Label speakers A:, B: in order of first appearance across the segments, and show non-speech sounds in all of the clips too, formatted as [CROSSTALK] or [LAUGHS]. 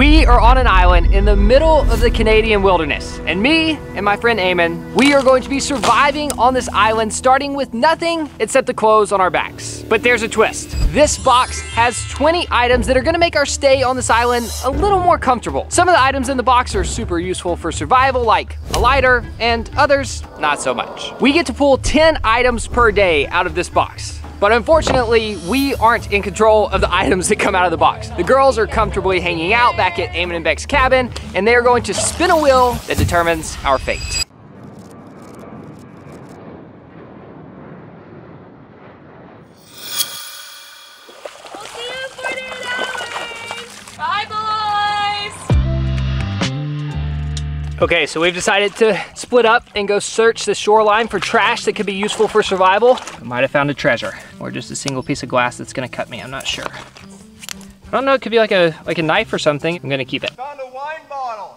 A: We are on an island in the middle of the Canadian wilderness, and me and my friend Eamon, we are going to be surviving on this island starting with nothing except the clothes on our backs. But there's a twist. This box has 20 items that are gonna make our stay on this island a little more comfortable. Some of the items in the box are super useful for survival, like a lighter, and others, not so much. We get to pull 10 items per day out of this box. But unfortunately, we aren't in control of the items that come out of the box. The girls are comfortably hanging out back at Eamon and Bec's cabin, and they are going to spin a wheel that determines our fate. Okay, so we've decided to split up and go search the shoreline for trash that could be useful for survival. I might have found a treasure or just a single piece of glass that's gonna cut me, I'm not sure. I don't know, it could be like a like a knife or something. I'm gonna keep it.
B: Found a wine bottle.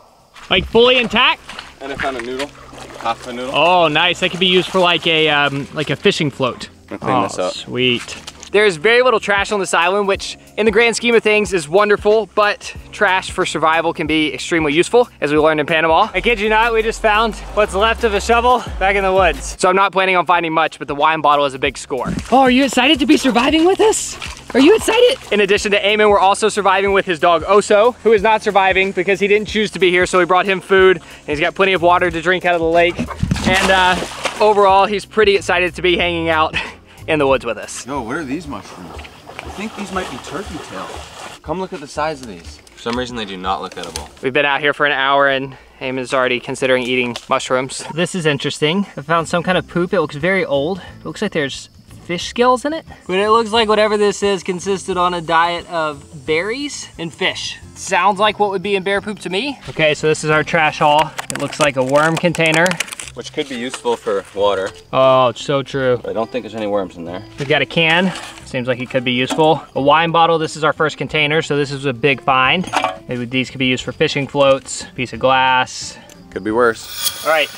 A: Like fully intact?
B: And I found a noodle. Half a noodle.
A: Oh, nice. That could be used for like a um, like a fishing float.
B: I'm gonna clean
A: oh,
B: this up.
A: sweet. There's very little trash on this island, which in the grand scheme of things is wonderful, but trash for survival can be extremely useful, as we learned in Panama. I kid you not, we just found what's left of a shovel back in the woods. So I'm not planning on finding much, but the wine bottle is a big score. Oh, are you excited to be surviving with us? Are you excited? In addition to Eamon, we're also surviving with his dog Oso, who is not surviving because he didn't choose to be here, so we brought him food, and he's got plenty of water to drink out of the lake. And uh, overall, he's pretty excited to be hanging out [LAUGHS] in the woods with us.
B: Yo, what are these mushrooms? I think these might be turkey tail. Come look at the size of these. For some reason, they do not look edible.
A: We've been out here for an hour and Eamon's already considering eating mushrooms. This is interesting. I found some kind of poop. It looks very old. It looks like there's fish scales in it. But it looks like whatever this is consisted on a diet of berries and fish. Sounds like what would be in bear poop to me. Okay, so this is our trash haul. It looks like a worm container.
B: Which could be useful for water.
A: Oh, it's so true.
B: But I don't think there's any worms in there.
A: We've got a can. Seems like it could be useful. A wine bottle, this is our first container, so this is a big find. Maybe these could be used for fishing floats, piece of glass.
B: Could be worse.
A: All right.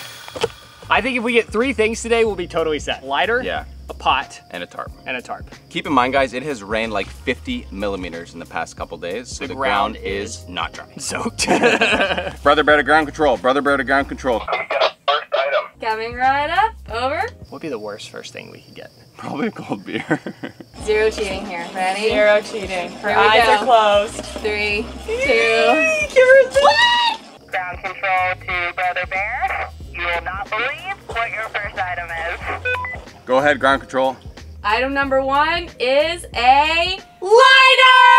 A: I think if we get three things today, we'll be totally set. Lighter,
B: Yeah.
A: a pot,
B: And a tarp.
A: and a tarp.
B: Keep in mind, guys, it has rained like 50 millimeters in the past couple days, so
A: The
B: the,
A: ground
B: ground, is not dry.
A: Soaked. [LAUGHS]
B: Brother bear to ground control. Brother bear to ground control.
C: Coming right up. Over.
A: what would be the worst first thing we could get? [LAUGHS]
B: Probably a cold beer.
C: Zero cheating here. Ready?
D: Zero cheating. Her
C: Here
D: eyes are closed.
C: Three, two.
E: Ground control to Brother Bear. You will not believe what your first item is.
B: Go ahead, ground control.
C: Item number one is a lighter!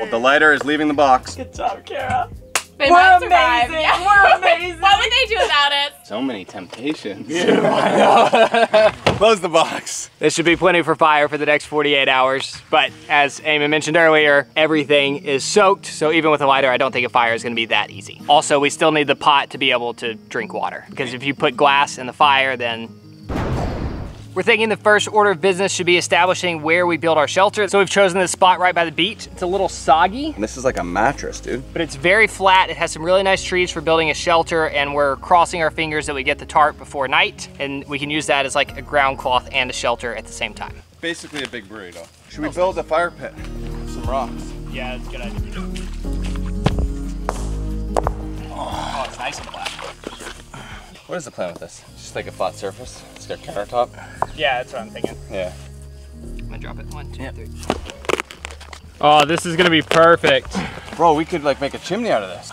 B: Well, the lighter is leaving the box.
D: Good job, Kara.
C: They
D: We're
C: might survive.
D: amazing.
C: Yeah.
D: We're amazing. [LAUGHS]
C: what would they do without it? [LAUGHS]
B: So many temptations. [LAUGHS]
A: Yeah,
B: Close the box.
A: This should be plenty for fire for the next 48 hours. But as Eamon mentioned earlier, everything is soaked. So even with a lighter, I don't think a fire is gonna be that easy. Also, we still need the pot to be able to drink water. Because if you put glass in the fire, then we're thinking the first order of business should be establishing where we build our shelter. So we've chosen this spot right by the beach. It's a little soggy,
B: And this is like a mattress, dude.
A: but it's very flat. It has some really nice trees for building a shelter and we're crossing our fingers that we get the tarp before night and we can use that as like a ground cloth and a shelter at the same time.
B: Basically a big burrito. Should we build a fire pit? Some rocks.
A: Yeah, that's a good idea. Oh, it's nice and flat.
B: What is the plan with this? Just like a flat surface? It's got countertop?
A: Yeah, that's what I'm thinking.
B: Yeah.
A: I'm gonna drop it. One, two, three. Oh, this is gonna be perfect.
B: Bro, we could like make a chimney out of this.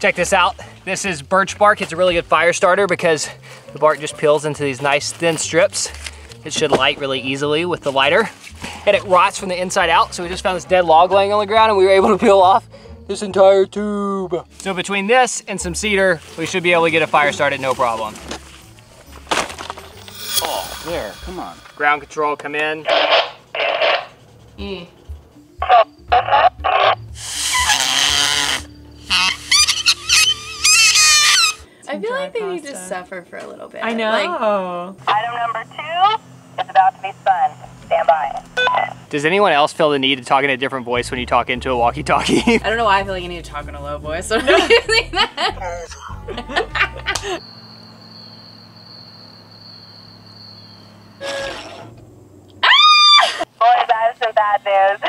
A: Check this out. This is birch bark. It's a really good fire starter because the bark just peels into these nice thin strips. It should light really easily with the lighter. And it rots from the inside out. So we just found this dead log laying on the ground and we were able to peel off this entire tube. So between this and some cedar, we should be able to get a fire started no problem.
B: Oh, there, come on.
A: Ground control, come in.
C: I feel like they need to suffer for a little bit.
D: I know.
C: Like,
E: Item number two is about to be spun. Stand by.
A: Does anyone else feel the need to talk in a different voice when you talk into a walkie-talkie? [LAUGHS]
C: I don't know why I feel like you need to talk in a low voice. [LAUGHS] So [LAUGHS] no. that. Boy, that
E: is some bad news.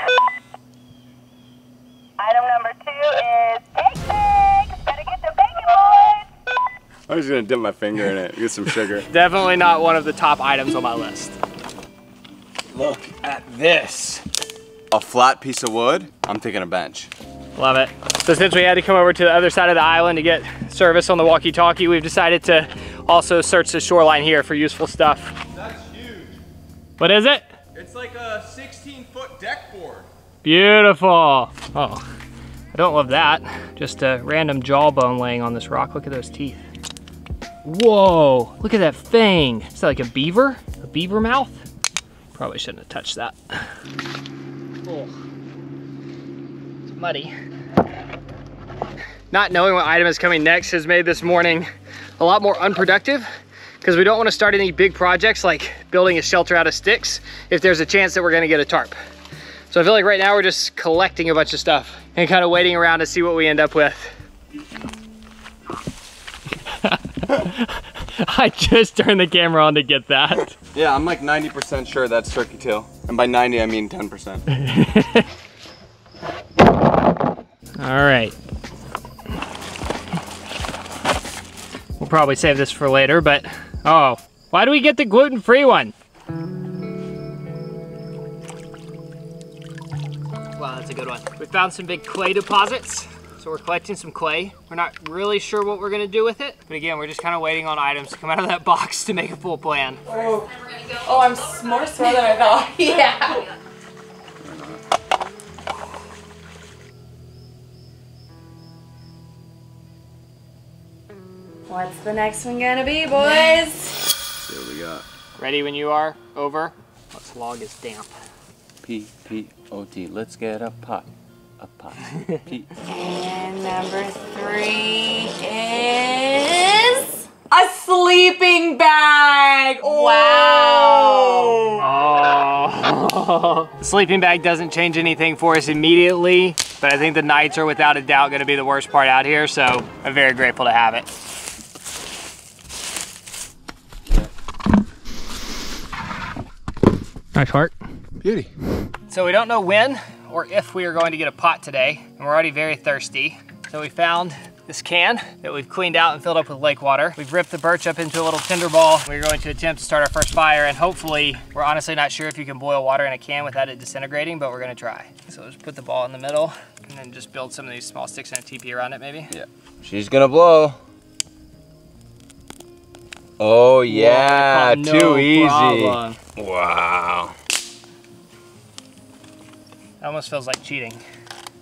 B: Item number two is cake Gotta get the bacon, boys. I'm just gonna dip my finger in it, get some sugar.
A: Definitely not one of the top items on my list.
B: Look at this. A flat piece of wood. I'm taking a bench.
A: Love it. So since we had to come over to the other side of the island to get service on the walkie-talkie, we've decided to also search the shoreline here for useful stuff.
B: That's huge.
A: What is it?
B: It's like a 16 foot deck board.
A: Beautiful. Oh, I don't love that. Just a random jawbone laying on this rock. Look at those teeth. Whoa, look at that fang. Is that like a beaver? A beaver mouth? Probably shouldn't have touched that. Oh, it's muddy. Not knowing what item is coming next has made this morning a lot more unproductive because we don't want to start any big projects like building a shelter out of sticks if there's a chance that we're going to get a tarp. So I feel like right now we're just collecting a bunch of stuff and kind of waiting around to see what we end up with. [LAUGHS] [LAUGHS] I just turned the camera on to get that.
B: Yeah, I'm like 90% sure that's turkey tail. And by 90, I mean 10%. [LAUGHS]
A: All right. We'll probably save this for later, but oh, why do we get the gluten-free one? Wow, that's a good one. We found some big clay deposits. So we're collecting some clay. We're not really sure what we're gonna do with it. But again, we're just kind of waiting on items to come out of that [LAUGHS] box to make a full plan.
C: Oh, oh I'm more sore than I thought. [LAUGHS] yeah. What's the next one gonna be, boys?
B: See what we got.
A: Ready when you are, over. This log is damp.
B: P P O T. Let's get a pot. A [LAUGHS] pot.
C: And number three is a sleeping bag. Wow.
A: Oh. the [LAUGHS] sleeping bag doesn't change anything for us immediately, but I think the nights are without a doubt gonna be the worst part out here, so I'm very grateful to have it. Nice heart.
B: Beauty.
A: So we don't know when or if we are going to get a pot today, and we're already very thirsty. So we found this can that we've cleaned out and filled up with lake water. We've ripped the birch up into a little tinder ball. We're going to attempt to start our first fire, and hopefully, we're honestly not sure if you can boil water in a can without it disintegrating, but we're gonna try. So let's put the ball in the middle, and then just build some of these small sticks and a teepee around it, maybe.
B: Yeah. She's gonna blow. Oh yeah, too
A: no
B: easy.
A: problem.
B: Wow.
A: It almost feels like cheating.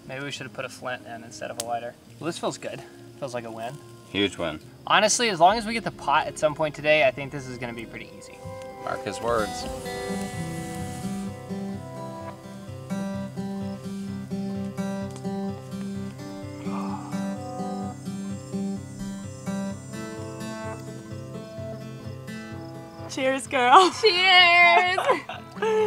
A: Maybe we should have put a flint in instead of a lighter. Well, this feels good. Feels like a win.
B: Huge win.
A: Honestly, as long as we get the pot at some point today, I think this is gonna be pretty easy.
B: Mark his words.
D: Cheers, girl.
C: Cheers.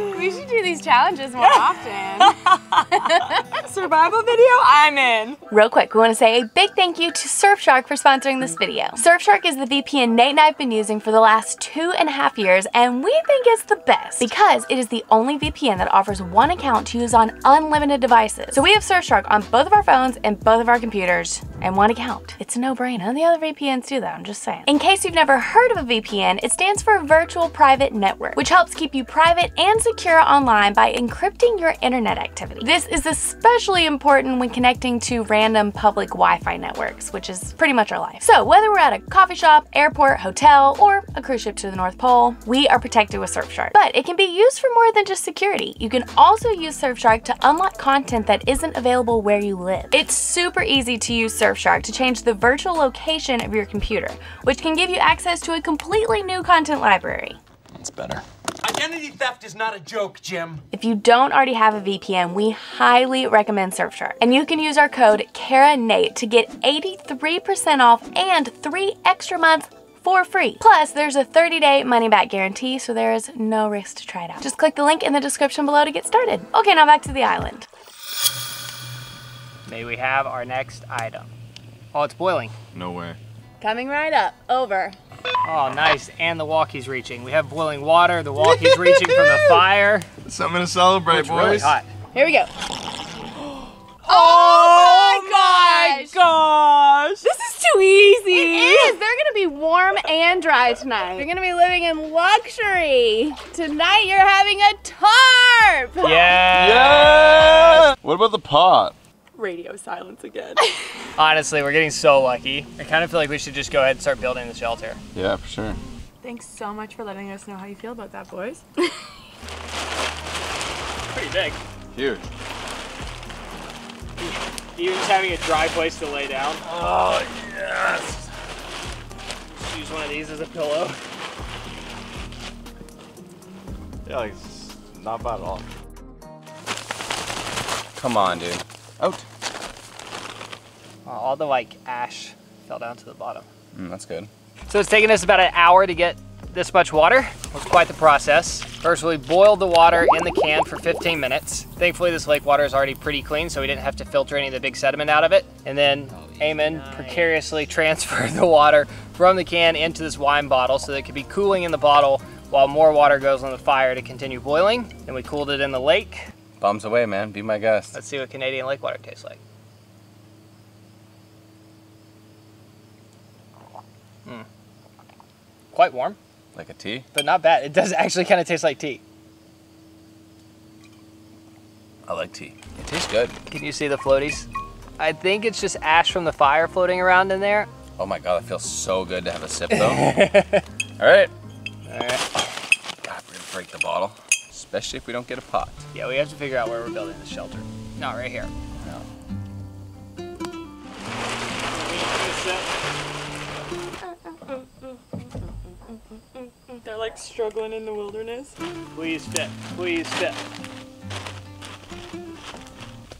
C: [LAUGHS] we should do these challenges more often. [LAUGHS] [LAUGHS]
D: Survival video? I'm in.
C: Real quick, we want to say a big thank you to Surfshark for sponsoring this video. Surfshark is the VPN Nate and I have been using for the last two and a half years, and we think it's the best because it is the only VPN that offers one account to use on unlimited devices. So we have Surfshark on both of our phones and both of our computers, and one account. It's a no-brainer. Of the other VPNs do that, I'm just saying. In case you've never heard of a VPN, it stands for Virtual Private Network, which helps keep you private and secure online by encrypting your internet activity. This is especially important when connecting to random public Wi-Fi networks, which is pretty much our life. So whether we're at a coffee shop, airport, hotel, or a cruise ship to the North Pole, we are protected with Surfshark. But it can be used for more than just security. You can also use Surfshark to unlock content that isn't available where you live. It's super easy to use Surfshark to change the virtual location of your computer, which can give you access to a completely new content library.
B: That's better.
F: Identity theft is not a joke, Jim.
C: If you don't already have a VPN, we highly recommend Surfshark. And you can use our code KaraNate to get 83% off and three extra months for free. Plus, there's a 30-day money-back guarantee, so there is no risk to try it out. Just click the link in the description below to get started. Okay, now back to the island.
A: May we have our next item. Oh, it's boiling.
B: No way.
D: Coming right up. Over.
A: Oh, nice. And the walkie's reaching. We have boiling water. The walkie's reaching from the [LAUGHS] fire.
B: Something to celebrate,
A: It's really hot.
D: Here we go. [GASPS]
C: Oh, oh
D: my gosh.
C: gosh!
D: This is too easy.
C: It is! They're gonna
D: be warm and dry tonight. You're gonna be living in luxury. Tonight you're having a tarp.
A: Yeah.
B: Yeah! What about the pot?
D: Radio silence again. [LAUGHS]
A: Honestly, we're getting so lucky. I kind of feel like we should just go ahead and start building the shelter.
B: Yeah, for sure.
D: Thanks so much for letting us know how you feel about that, boys. [LAUGHS]
A: Pretty big.
B: Huge.
A: Even just having a dry place to lay down. Oh, yes. Just use one of these as a pillow.
B: Yeah, like, it's not bad at all. Come on, dude. Out.
A: Oh, all the like ash fell down to the bottom.
B: Mm, that's good.
A: So it's taken us about an hour to get this much water. It was quite the process. First, we boiled the water in the can for 15 minutes. Thankfully, this lake water is already pretty clean, so we didn't have to filter any of the big sediment out of it. And then Eamon precariously [LAUGHS] transferred the water from the can into this wine bottle so that it could be cooling in the bottle while more water goes on the fire to continue boiling. And we cooled it in the lake.
B: Bums away, man. Be my guest.
A: Let's see what Canadian lake water tastes like. Mm. Quite warm,
B: Like a tea?
A: but not bad. It does actually kind of taste like tea.
B: I like tea. It tastes good.
A: Can you see the floaties? I think it's just ash from the fire floating around in there.
B: Oh my god, it feels so good to have a sip though. [LAUGHS] All right.
A: All right.
B: God, we're gonna break the bottle. Especially if we don't get a pot.
A: Yeah, we have to figure out where we're building the shelter. Not right here.
B: No.
D: They're like struggling in the wilderness.
A: Please fit. Please fit.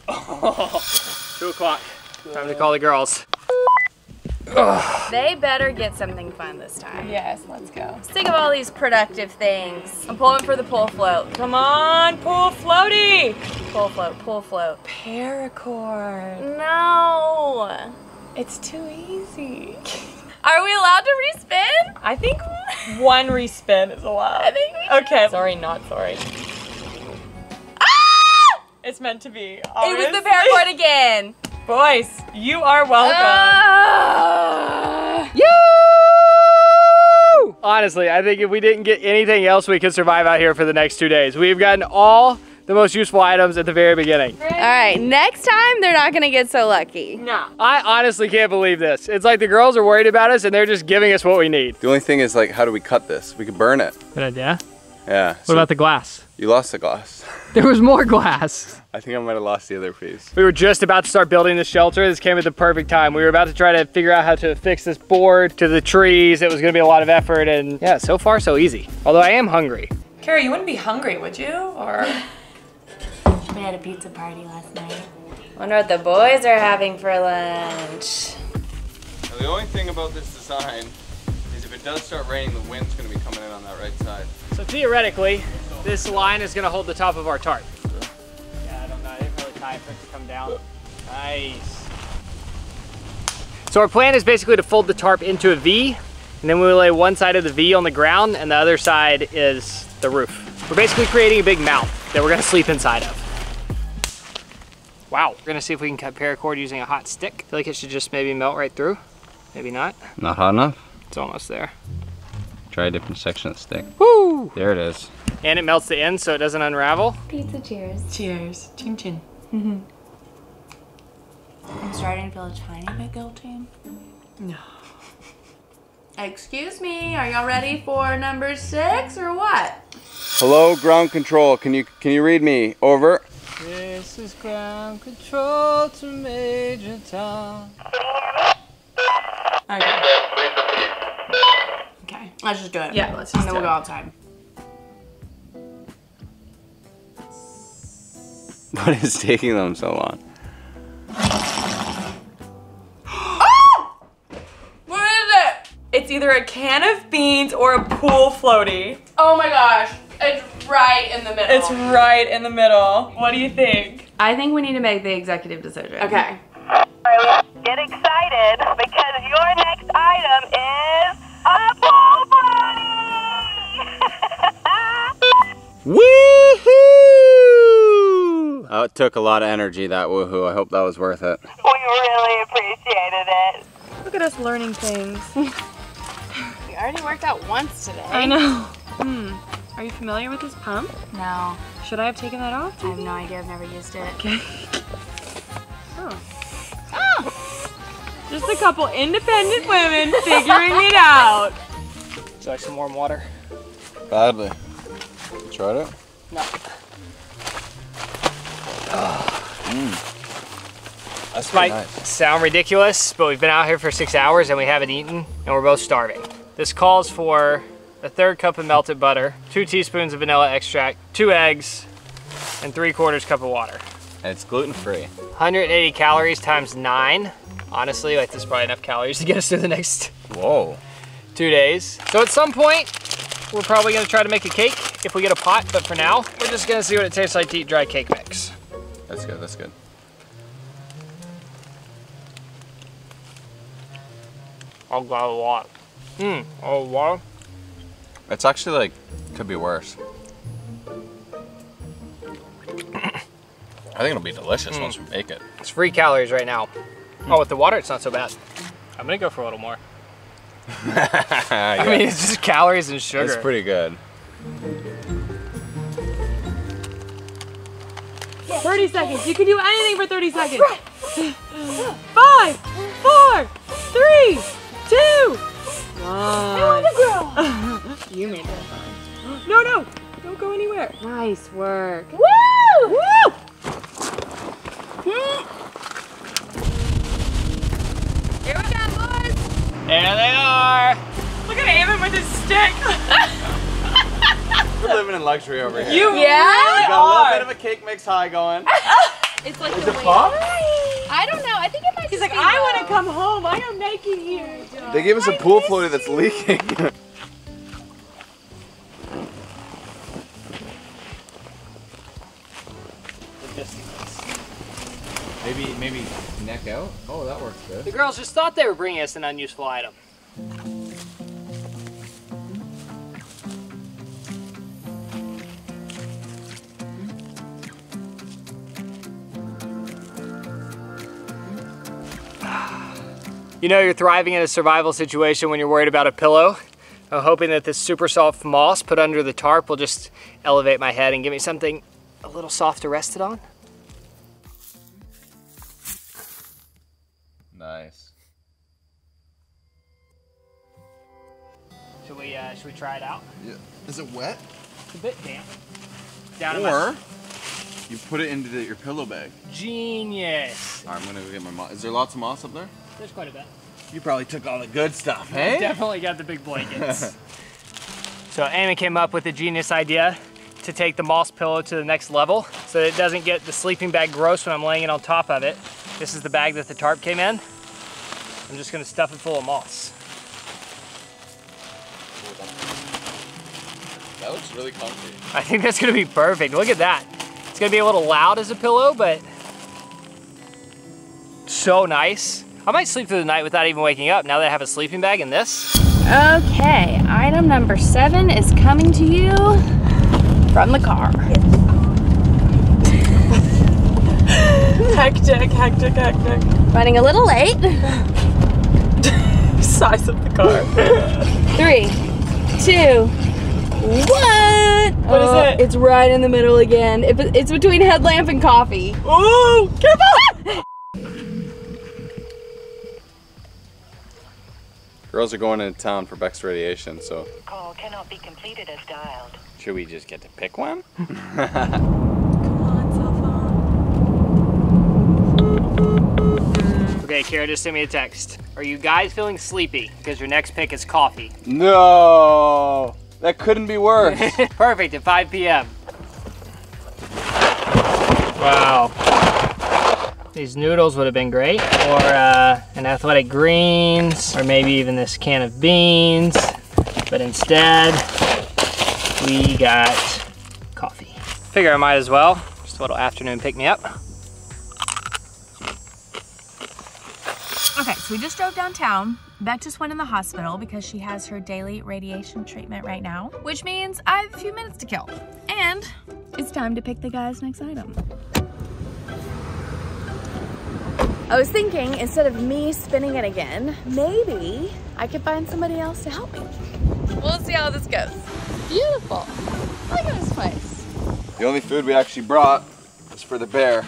A: [LAUGHS] Two o'clock. Time to call the girls.
D: They better get something fun this time.
C: Yes, let's go.
D: Sick of all these productive things.
C: I'm pulling for the pull float.
D: Come on, pull floaty.
C: Pull float, pull float.
D: Paracord. No.
C: It's too easy. [LAUGHS]
D: Are we allowed to respin?
G: I think [LAUGHS] one respin is allowed.
D: I think we
G: Okay. Sorry, not sorry.
D: Ah!
G: It's meant to be.
C: It was the
G: obviously.
C: paracord again.
G: Boys, you are welcome.
D: Ah!
A: Honestly, I think if we didn't get anything else, we could survive out here for the next two days. We've gotten all the most useful items at the very beginning.
D: All right, next time they're not gonna get so lucky.
G: no.
A: I honestly can't believe this. It's like the girls are worried about us and they're just giving us what we need.
B: The only thing is like, how do we cut this? We could burn it.
A: Good idea.
B: Yeah.
A: What about the glass?
B: You lost the glass. [LAUGHS]
A: There was more glass.
B: I think I might have lost the other piece.
A: We were just about to start building the shelter. This came at the perfect time. We were about to try to figure out how to fix this board to the trees. It was gonna be a lot of effort and yeah, so far so easy. Although I am hungry.
G: Carrie, you wouldn't be hungry, would you? Or [LAUGHS]
C: We had a pizza party last night. Wonder what the boys are having for lunch.
B: Now, the only thing about this design is if it does start raining, the wind's gonna be coming in on that right side.
A: So theoretically, this line is gonna hold the top of our tarp. Yeah, I don't know. I didn't really tie it for it to come down. Nice. So our plan is basically to fold the tarp into a V, and then we will lay one side of the V on the ground, and the other side is the roof. We're basically creating a big mouth that we're gonna sleep inside of. Wow. We're gonna see if we can cut paracord using a hot stick. I feel like it should just maybe melt right through. Maybe not.
B: Not hot enough?
A: It's almost there.
B: Try a different section of the stick.
A: Woo!
B: There it is.
A: And it melts the end so it doesn't unravel.
C: Pizza cheers.
G: cheers. Chin chin. Mm-hmm.
C: I'm starting to feel a tiny bit guilty.
G: No. [LAUGHS]
C: Excuse me, are y'all ready for number six or what?
B: Hello, ground control. Can you can you read me? Over.
A: This is ground control to Major Tom.
G: Okay.
C: Okay, let's just do it.
G: Yeah, let's
C: And
G: just
C: then
G: do
C: we'll go
G: it.
C: outside.
B: What is taking them so long? [GASPS]
C: What is it?
G: It's either a can of beans or a pool floaty.
C: Oh my gosh, it's right in the middle.
G: It's right in the middle. What do you think?
C: I think we need to make the executive decision.
G: Okay.
E: Get excited because your next item is a pool party! [LAUGHS]
B: Woohoo! Oh, it took a lot of energy, that woohoo. I hope that was worth it.
E: we really appreciated it.
G: Look at us learning things. [LAUGHS]
D: We already worked out once today.
G: I know. Hmm. Are you familiar with this pump?
C: No,
G: Should I have taken that off?
C: I have no idea. I've never used it.
G: Okay. Oh. Just a couple independent women figuring it out.
A: Would you like some warm water?
B: Badly. Tried it?
A: No. Ah, mmm.
B: That's
A: Might
B: nice.
A: sound ridiculous, but we've been out here for six hours and we haven't eaten, and we're both starving. This calls for a third cup of melted butter, two teaspoons of vanilla extract, two eggs, and three quarters cup of water.
B: And it's gluten free.
A: 180 calories times nine. Honestly, like this is probably enough calories to get us through the next
B: Whoa.
A: two days. So at some point, we're probably gonna try to make a cake if we get a pot, but for now, we're just gonna see what it tastes like to eat dry cake mix.
B: That's good, that's good.
A: I'll a lot. Mmm, a lot.
B: It's actually like, could be worse. I think it'll be delicious once we make it.
A: It's free calories right now. Oh, with the water, it's not so bad. I'm gonna go for a little more. [LAUGHS] I mean, it's just calories and sugar.
B: it's pretty good.
G: 30 seconds. You can do anything for 30 seconds. Five, four, three, two, uh, one. You made that fun. No, no. Don't go anywhere. Nice work.
D: Woo!
G: Woo! Hmm.
D: Here we go, boys.
A: There they are.
G: Look at Eamon with his stick.
B: We're living in luxury over here.
G: You
D: Yeah?
G: really
B: got a little
G: are.
B: bit of a cake mix high going. [LAUGHS]
D: It's like
B: Is
D: the
B: it pop?
D: I don't know. I think it might
G: He's
D: just
G: like,
D: be
G: I want to come home. I am naked here.
B: They gave us a pool floaty that's leaking. [LAUGHS] neck out? Oh, that works good.
A: The girls just thought they were bringing us an unuseful item. You know you're thriving in a survival situation when you're worried about a pillow. I'm hoping that this super soft moss put under the tarp will just elevate my head and give me something a little soft to rest it on.
B: Nice.
A: Should we, uh, should we try it out?
B: Yeah. Is it wet?
A: It's a bit damp. Down in my
B: Or you put it into the, your pillow bag.
A: Genius.
B: All right, I'm gonna go get my moss. Is there lots of moss up there?
A: There's quite a bit.
B: You probably took all the good stuff, hey?
A: Definitely got the big blankets. [LAUGHS] so Eamon came up with a genius idea to take the moss pillow to the next level so that it doesn't get the sleeping bag gross when I'm laying it on top of it. This is the bag that the tarp came in. I'm just gonna stuff it full of moss.
B: That looks really comfy.
A: I think that's gonna be perfect. Look at that. It's gonna be a little loud as a pillow, but so nice. I might sleep through the night without even waking up now that I have a sleeping bag in this.
D: Okay, item number seven is coming to you from the car. [LAUGHS]
G: Hectic, hectic, hectic.
D: Running a little late. [LAUGHS]
G: Size of the car. [LAUGHS]
D: Three, two, one.
G: What is
D: Oh,
G: it?
D: It's right in the middle again. It, it's between headlamp and coffee.
G: Ooh, careful!
B: Girls are going into town for Bec's radiation, so
E: Call cannot be completed as dialed.
B: should we just get to pick one?
A: Okay, Kara just sent me a text. Are you guys feeling sleepy? Because your next pick is coffee.
B: No, that couldn't be worse. [LAUGHS]
A: Perfect at 5 p.m. Wow. These noodles would have been great, or uh, an athletic greens, or maybe even this can of beans. But instead, we got coffee. Figure I might as well. Just a little afternoon pick me up.
C: Okay, so we just drove downtown. Bec just went in the hospital because she has her daily radiation treatment right now, which means I have a few minutes to kill. And it's time to pick the guy's next item. I was thinking instead of me spinning it again, maybe I could find somebody else to help me. We'll see how this goes. Beautiful. Look at this place.
B: The only food we actually brought was for the bear.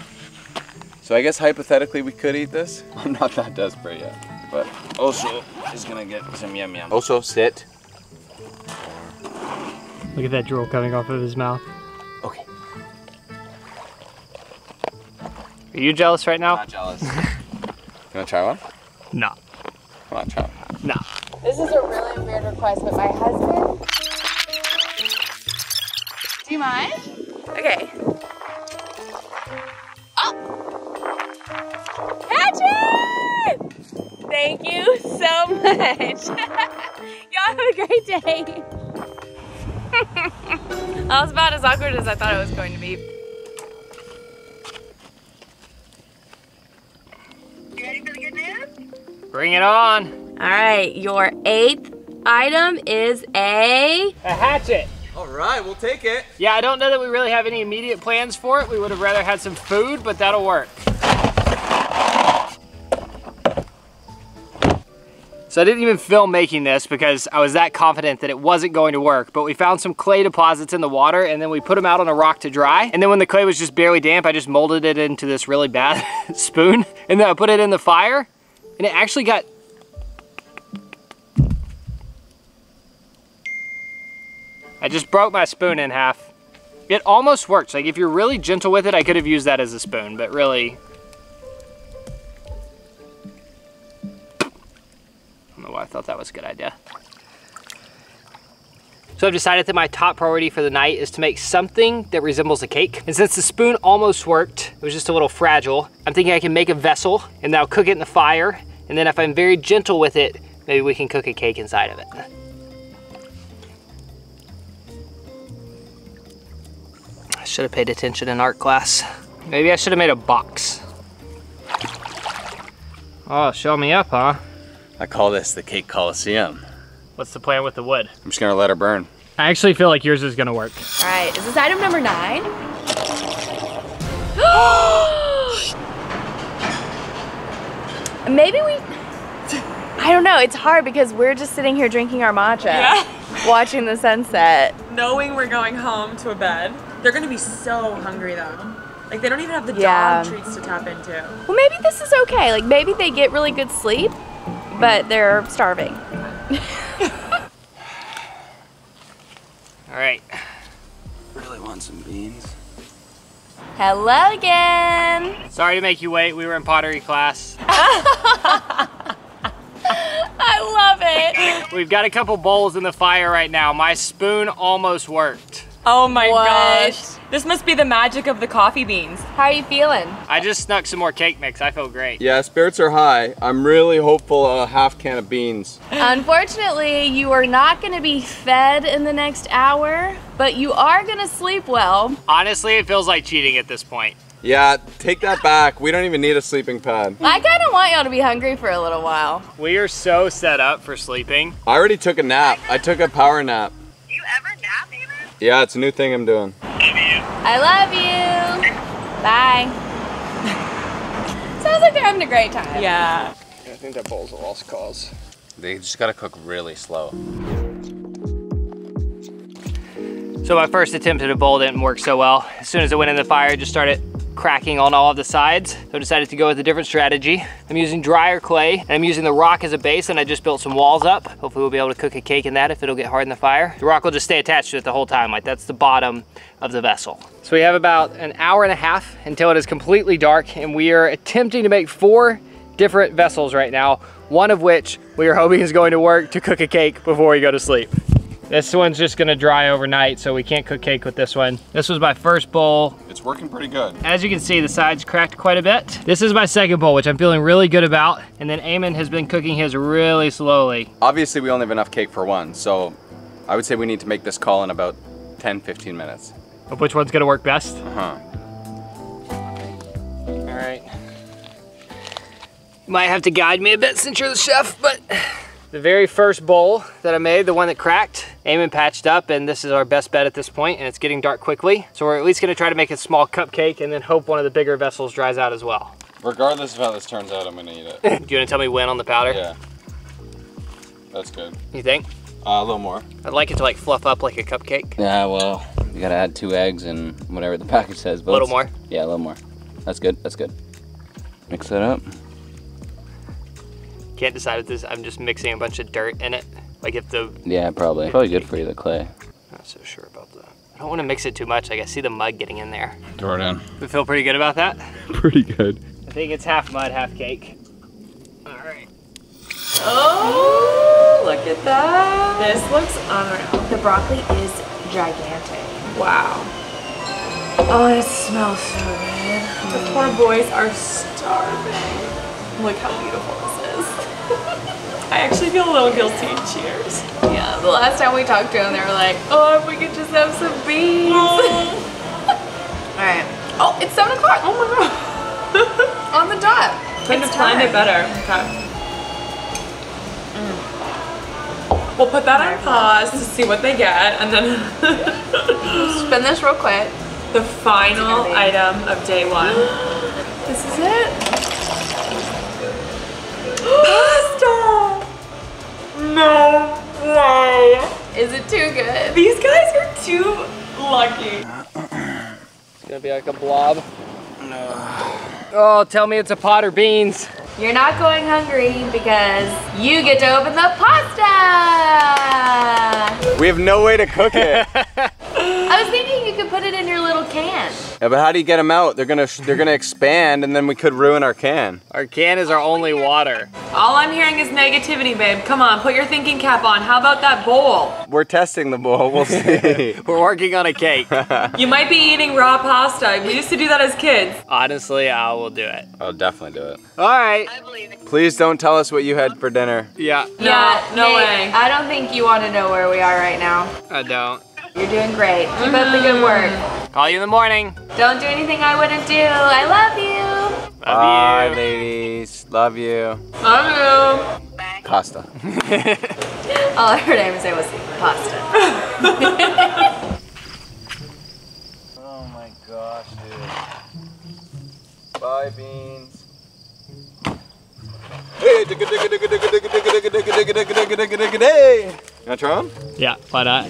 B: So I guess hypothetically we could eat this. [LAUGHS] I'm not that desperate yet. But Oso is gonna get some yum yum. Oso, sit.
A: Look at that drool coming off of his mouth.
B: Okay.
A: Are you jealous right now?
B: Not jealous. [LAUGHS] you wanna try one?
A: No.
B: Come on, try one.
A: No.
C: This is a really weird request, but my husband. Do you mind? Okay. Thank you so much. [LAUGHS] Y'all have a great day. [LAUGHS] that was about as awkward as I thought it was going to be.
E: You ready for the good news?
A: Bring it on.
C: All right, your eighth item is a.
A: A hatchet.
B: All right, we'll take it.
A: Yeah, I don't know that we really have any immediate plans for it. We would have rather had some food, but that'll work. So I didn't even film making this because I was that confident that it wasn't going to work, but we found some clay deposits in the water and then we put them out on a rock to dry. And then when the clay was just barely damp, I just molded it into this really bad [LAUGHS] spoon and then I put it in the fire and it actually got I just broke my spoon in half. It almost works. Like if you're really gentle with it, I could have used that as a spoon, but really. Know why I thought that was a good idea. So I've decided that my top priority for the night is to make something that resembles a cake. And since the spoon almost worked, it was just a little fragile, I'm thinking I can make a vessel and I'll cook it in the fire. And then if I'm very gentle with it, maybe we can cook a cake inside of it. I should have paid attention in art class. Maybe I should have made a box. Oh, show me up, huh?
B: I call this the Cake Coliseum.
A: What's the plan with the wood?
B: I'm just gonna let her burn.
A: I actually feel like yours is gonna work.
C: All right, is this item number nine? [GASPS] Maybe we. I don't know. It's hard because we're just sitting here drinking our matcha,
G: Yeah.
C: watching the sunset.
G: Knowing we're going home to a bed, they're gonna be so hungry though. Like they don't even have the
C: Yeah.
G: dog treats to tap into.
C: Well, maybe this is okay. Like maybe they get really good sleep, but they're starving.
A: All right.
B: Really want some beans?
C: Hello again.
A: Sorry to make you wait. We were in pottery class. [LAUGHS]
C: I love it.
A: We've got a couple bowls in the fire right now. My spoon almost worked.
G: Oh my
C: What?
G: gosh. This must be the magic of the coffee beans.
C: How are you feeling?
A: I just snuck some more cake mix. I feel great.
B: Yeah, spirits are high. I'm really hopeful a half can of beans.
C: Unfortunately, you are not going to be fed in the next hour, but you are going to sleep well.
A: Honestly, it feels like cheating at this point.
B: Yeah, take that back. We don't even need a sleeping pad.
C: I kind of want y'all to be hungry for a little while.
A: We are so set up for sleeping.
B: I already took a nap. I took a power nap.
E: Do you ever nap even?
B: Yeah, it's a new thing I'm doing.
C: I love you. Bye. [LAUGHS] Sounds like they're having a great time.
G: Yeah.
A: I think that bowl's a lost cause.
B: They just gotta cook really slow.
A: So my first attempt at a bowl didn't work so well. As soon as it went in the fire, it just started cracking on all of the sides. So I decided to go with a different strategy. I'm using drier clay and I'm using the rock as a base and I just built some walls up. Hopefully we'll be able to cook a cake in that if it'll get hard in the fire. The rock will just stay attached to it the whole time. Like that's the bottom of the vessel. So we have about an hour and a half until it is completely dark and we are attempting to make four different vessels right now. One of which we are hoping is going to work to cook a cake before we go to sleep. This one's just gonna dry overnight, so we can't cook cake with this one. This was my first bowl.
B: It's working pretty good.
A: As you can see, the sides cracked quite a bit. This is my second bowl, which I'm feeling really good about. And then Eamon has been cooking his really slowly.
B: Obviously, we only have enough cake for one, so I would say we need to make this call in about 10, 15 minutes.
A: But which one's gonna work best?
B: Uh-huh.
A: All right. You might have to guide me a bit since you're the chef, but the very first bowl that I made, the one that cracked, Eamon patched up, and this is our best bet at this point, and it's getting dark quickly. So we're at least gonna try to make a small cupcake and then hope one of the bigger vessels dries out as well.
B: Regardless of how this turns out, I'm gonna eat it.
A: Do [LAUGHS] you want to tell me when on the powder?
B: yeah. That's good.
A: You think?
B: Uh, a little more.
A: I'd like it to like fluff up like a cupcake.
H: Yeah, well, you gotta add two eggs and whatever the package says.
A: A little more.
H: Yeah, a little more. That's good. That's good. Mix that up.
A: Can't decide if this. I'm just mixing a bunch of dirt in it. Like if the.
H: Yeah, probably. Probably good for you, the clay.
A: Not so sure about that. I don't want to mix it too much. Like I see the mud getting in there.
B: Throw it in.
A: We feel pretty good about that. [LAUGHS]
B: Pretty good.
A: I think it's half mud, half cake. All right.
G: Oh, look at that. This looks unreal.
D: The broccoli is gigantic.
G: Wow. Oh, it smells so good. The poor boys are starving. Look how beautiful this is. I actually feel a little guilty. Cheers.
D: Yeah, the last time we talked to them, they were like, oh, if we could just have some beans. Oh. [LAUGHS] All right. Oh, it's 7 o'clock.
G: Oh my god. [LAUGHS]
D: On the dot.
G: Couldn't have planned
D: time.
G: it better. Okay. Mm. We'll put that on pause to see what they get, and then [LAUGHS]
D: Spin this real quick.
G: the final item of day one. [GASPS]
D: This is it.
G: Pasta! No way!
D: Is it too good?
G: These guys are too lucky.
A: It's gonna be like a blob. No. [SIGHS] Oh, tell me it's a pot or beans.
D: You're not going hungry because you get to open the pasta.
B: We have no way to cook it. [LAUGHS]
D: I was thinking you could put it in your little can.
B: Yeah, but how do you get them out? They're gonna they're gonna expand, and then we could ruin our can.
A: Our can is our only water.
G: All I'm hearing is negativity, babe. Come on, put your thinking cap on. How about that bowl?
B: We're testing the bowl. We'll [LAUGHS] see. [LAUGHS]
A: We're working on a cake. [LAUGHS]
G: You might be eating raw pasta. We used to do that as kids.
A: Honestly, I will do it.
B: I'll definitely do it.
A: All right.
B: Please don't tell us what you had for dinner.
A: Yeah,
G: No, no
D: Nate,
G: way.
D: I don't think you want to know where we are right now.
A: I don't.
D: You're doing great. Keep up the good work.
A: Call you in the morning.
D: Don't do anything I wouldn't do. I love you.
A: Love
B: Bye,
A: you.
B: ladies. Love you.
G: Love
B: Pasta.
D: All I heard him say was pasta.
B: Oh my gosh, dude. Bye, beans. Hey, digga digga digga digga digga digga digga digga digga digga digga digga digga day. You wanna try them?
A: Yeah, why not?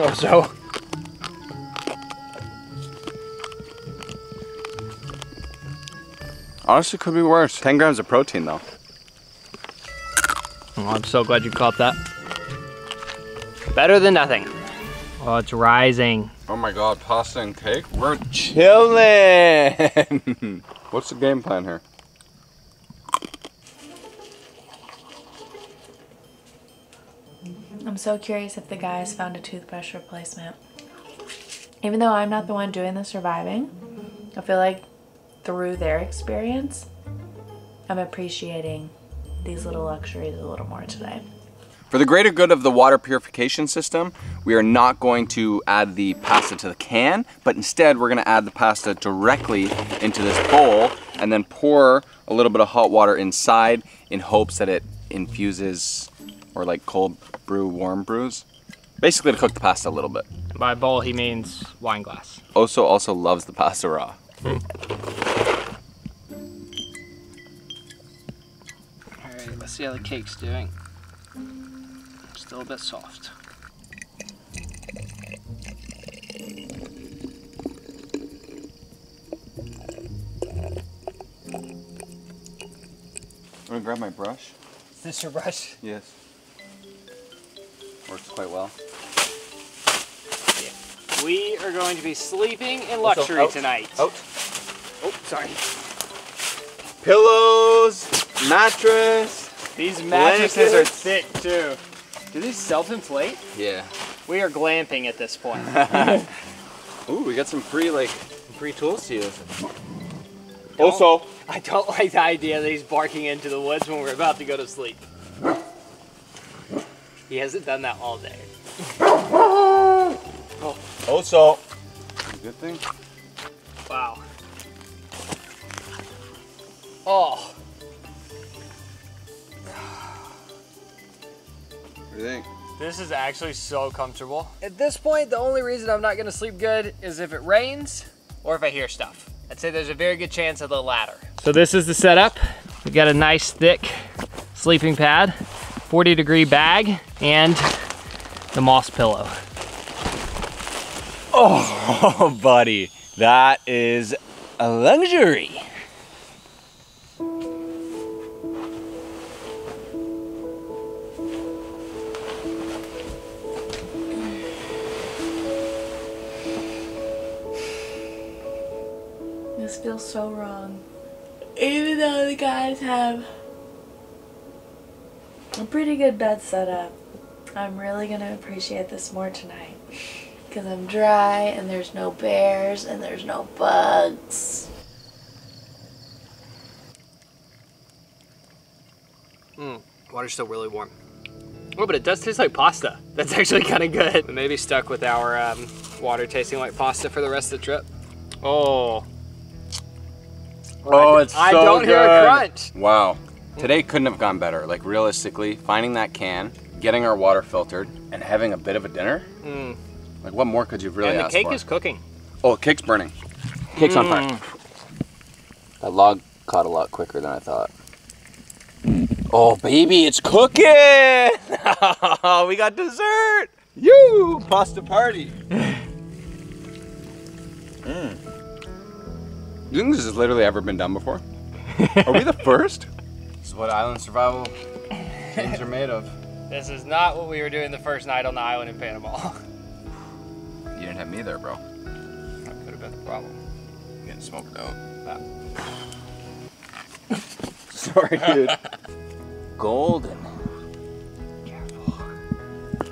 A: Oh, so.
B: Honestly, could be worse. 10 grams of protein, though.
A: Oh, I'm so glad you caught that. Better than nothing. Oh, it's rising.
B: Oh my god, pasta and cake? We're chilling! [LAUGHS] What's the game plan here?
C: So curious if the guys found a toothbrush replacement. Even though I'm not the one doing the surviving, I feel like through their experience, I'm appreciating these little luxuries a little more today.
B: For the greater good of the water purification system, we are not going to add the pasta to the can, but instead we're gonna add the pasta directly into this bowl and then pour a little bit of hot water inside in hopes that it infuses or like cold brew warm brews. Basically to cook the pasta a little bit.
A: By bowl, he means wine glass.
B: Oso also loves the pasta raw.
A: All right, let's see how the cake's doing. Still a bit soft.
B: I'm gonna grab my brush.
A: Is this your brush?
B: Yes. Works quite well.
A: We are going to be sleeping in luxury
B: out.
A: tonight.
B: Out.
A: Oh, sorry.
B: Pillows, mattress.
A: These mattresses are thick too. Do these self-inflate?
B: Yeah.
A: We are glamping at this point. [LAUGHS]
B: Ooh, we got some free like free tools to use. Also,
A: I don't [LAUGHS] like the idea that he's barking into the woods when we're about to go to sleep. He hasn't done that all day. Oh.
B: Also, good thing.
A: Wow. Oh,
B: What do you think?
A: this is actually so comfortable. At this point, the only reason I'm not gonna sleep good is if it rains or if I hear stuff. I'd say there's a very good chance of the latter. So this is the setup. We got a nice thick sleeping pad, 40 degree bag, and the moss pillow.
H: Oh, [LAUGHS] buddy, that is a luxury.
C: This feels so wrong. Even though the guys have a pretty good bed setup, I'm really gonna appreciate this more tonight. Because I'm dry and there's no bears and there's no bugs.
A: Mm, water's still really warm. Oh, but it does taste like pasta. That's [LAUGHS] actually kind of good. We may be stuck with our um, water tasting like pasta for the rest of the trip. Oh.
B: Oh,
A: I d-
B: it's so good.
A: I don't hear a crunch.
B: Wow. Today couldn't have gone better. Like realistically, finding that can, getting our water filtered, and having a bit of a dinner.
A: Mm.
B: Like what more could you really
A: and the cake
B: for?
A: is cooking.
B: Oh, cake's burning. Cake's on fire.
A: Mm.
H: That log caught a lot quicker than I thought. Oh, baby, it's cooking! [LAUGHS] we got dessert! You! Pasta party! [SIGHS]
B: Mm. You think this has literally ever been done before? Are we the [LAUGHS] first? This is what island survival things are made of. [LAUGHS]
A: This is not what we were doing the first night on the island in Panama. [LAUGHS]
B: You didn't have me there, bro.
A: that could have been the problem.
B: Getting smoked out.
A: Ah. [LAUGHS]
B: Sorry, dude.
H: Golden.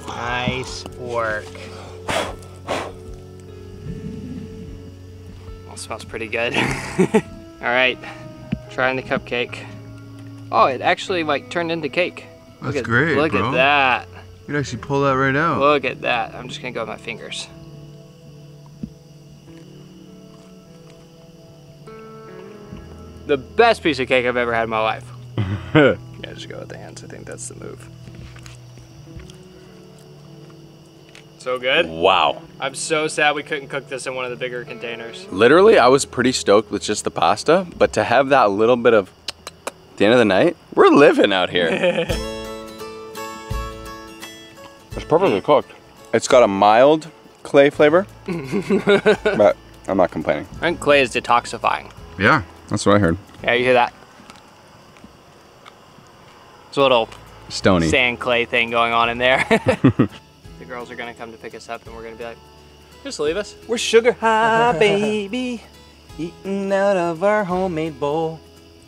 A: Nice work. Well, smells pretty good. All right, trying the cupcake. Oh, it actually like turned into cake. look
I: That's
A: at,
I: great,
A: Look
I: bro.
A: at that.
I: You can actually pull that right out.
A: Look at that. I'm just gonna go with my fingers. The best piece of cake I've ever had in my life. [LAUGHS] yeah, just go with the hands. I think that's the move. So good.
B: Wow.
A: I'm so sad we couldn't cook this in one of the bigger containers.
B: Literally, I was pretty stoked with just the pasta, but to have that little bit of at the end of the night, we're living out here. [LAUGHS] it's perfectly cooked. It's got a mild clay flavor, [LAUGHS] but I'm not complaining.
A: I think clay is detoxifying.
I: Yeah, that's what I heard.
A: Yeah, you hear that? It's a little
B: Stony.
A: sand clay thing going on in there. [LAUGHS] the girls are gonna come to pick us up and we're gonna be like, just leave us.
H: We're sugar high, baby. Eating out of our homemade bowl.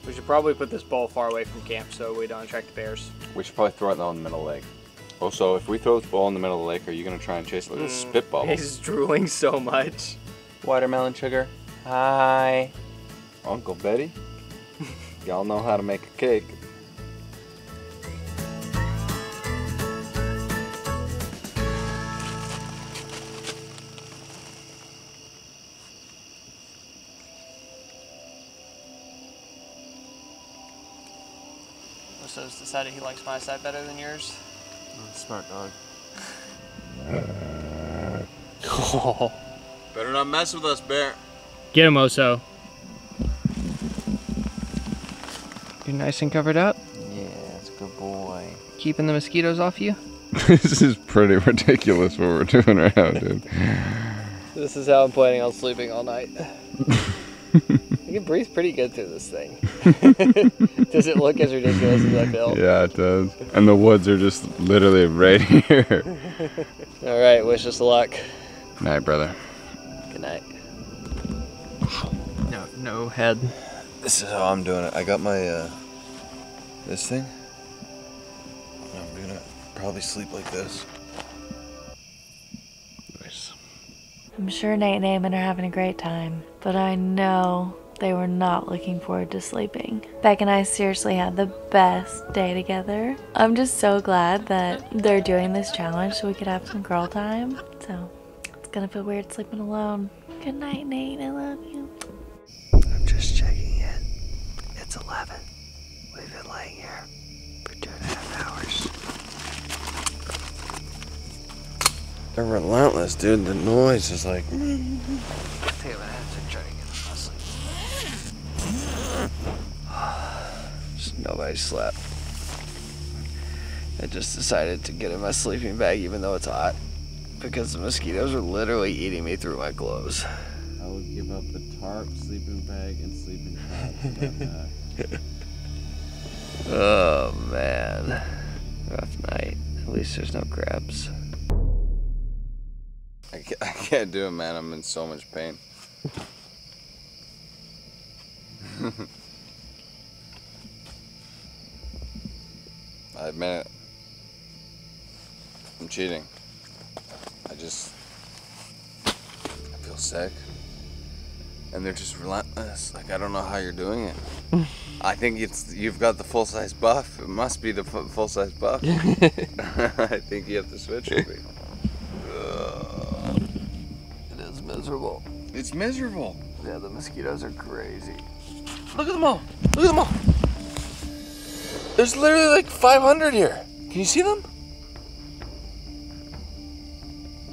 A: We should probably put this ball far away from camp so we don't attract the bears.
B: We should probably throw it in the middle of the lake. Also, if we throw this ball in the middle of the lake, are you gonna try and chase it with a hmm. spit bubble? [LAUGHS]
A: He's drooling so much.
H: Watermelon sugar. Hi.
B: Uncle Betty, [LAUGHS] y'all know how to make a cake.
A: Decided he likes my side better than yours.
B: Oh, smart dog.
A: Oh. [LAUGHS]
B: Better not mess with us, bear.
A: Get him, Oso. You're nice and covered up?
H: Yeah, that's a good boy.
A: Keeping the mosquitoes off you? [LAUGHS]
I: this is pretty ridiculous what we're doing right now, dude.
A: This is how I'm planning on sleeping all night. [LAUGHS] you can breathe pretty good through this thing. [LAUGHS] Does it look as ridiculous as I feel?
I: Yeah, it does. And the woods are just literally right [LAUGHS] here.
A: All right, wish us luck.
I: Night, brother.
A: Good night. No, no head.
J: This is how I'm doing it. I got my, uh, this thing. I'm gonna probably sleep like this. Nice.
C: I'm sure Nate and Eamon are having a great time, but I know they were not looking forward to sleeping. Bec and I seriously had the best day together. I'm just so glad that they're doing this challenge so we could have some girl time. So it's gonna feel weird sleeping alone. Good night, Nate. I love you.
J: I'm just checking in. It's 11. We've been laying here for two and a half hours. They're relentless, dude. The noise is like. [LAUGHS]
A: Damn, I have to try to get asleep. Just nobody slept. I just decided to get in my sleeping bag even though it's hot because the mosquitoes are literally eating me through my clothes.
J: I would give up the tarp, sleeping bag, and sleeping pad.
A: Uh, [LAUGHS] oh man. Rough night. At least there's no crabs.
B: I can't, I can't do it, man. I'm in so much pain. [LAUGHS] admit it. I'm cheating. I just. I feel sick. And they're just relentless. Like, I don't know how you're doing it. [LAUGHS] I think it's you've got the full size buff. It must be the full size buff. [LAUGHS] [LAUGHS] I think you have to switch with me.
A: It is miserable.
B: It's miserable.
A: Yeah, the mosquitoes are crazy.
H: Look at them all. Look at them all. There's literally like 500 here. Can you see them?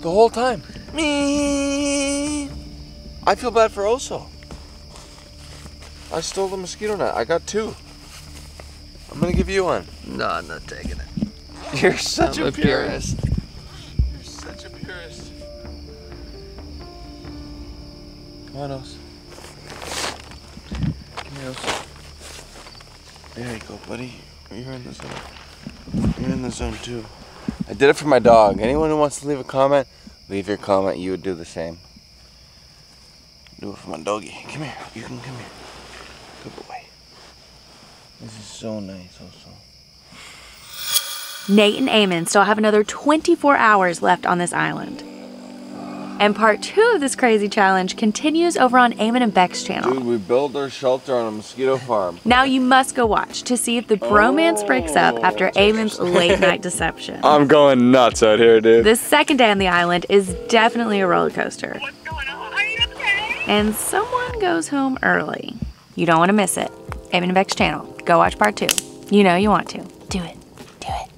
H: The whole time. Me. I feel bad for Oso. I stole the mosquito net. I got two. I'm gonna give you one.
A: No, I'm not taking it. [LAUGHS] You're such a
H: a
A: purist.
H: You're such a purist. Come on, Os. Come here, Os. There you go, buddy. You're in the zone. You're in the zone too.
B: I did it for my dog. Anyone who wants to leave a comment, leave your comment. You would do the same.
H: Do it for my doggy. Come here. You can come here. Good boy. This is so nice, also.
C: Nate and Eamon still have another 24 hours left on this island. And part two of this crazy challenge continues over on Eamon and Bec's channel.
B: Dude, we built our shelter on a mosquito farm.
C: Now you must go watch to see if the bromance breaks up after oh, Eamon's late night [LAUGHS] deception.
I: I'm going nuts out here, dude.
C: The second day on the island is definitely a roller coaster. And someone goes home early. You don't want to miss it. Eamon and Bec's channel. Go watch part two. You know you want to. Do it. Do it.